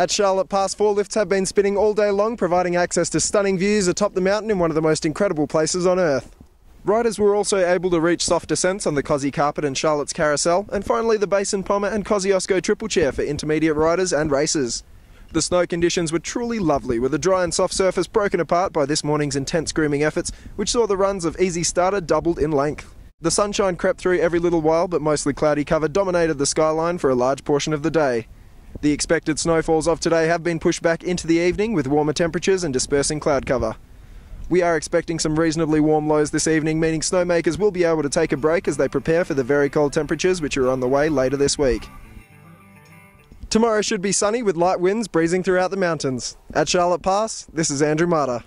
At Charlotte Pass, four lifts have been spinning all day long, providing access to stunning views atop the mountain in one of the most incredible places on earth. Riders were also able to reach soft descents on the Cosy Carpet and Charlotte's Carousel, and finally the Basin Poma and Kosciuszko Triple Chair for intermediate riders and racers. The snow conditions were truly lovely, with a dry and soft surface broken apart by this morning's intense grooming efforts, which saw the runs of Easy Starter doubled in length. The sunshine crept through every little while, but mostly cloudy cover dominated the skyline for a large portion of the day. The expected snowfalls of today have been pushed back into the evening with warmer temperatures and dispersing cloud cover. We are expecting some reasonably warm lows this evening, meaning snowmakers will be able to take a break as they prepare for the very cold temperatures which are on the way later this week. Tomorrow should be sunny with light winds breezing throughout the mountains. At Charlotte Pass, this is Andrew Mata.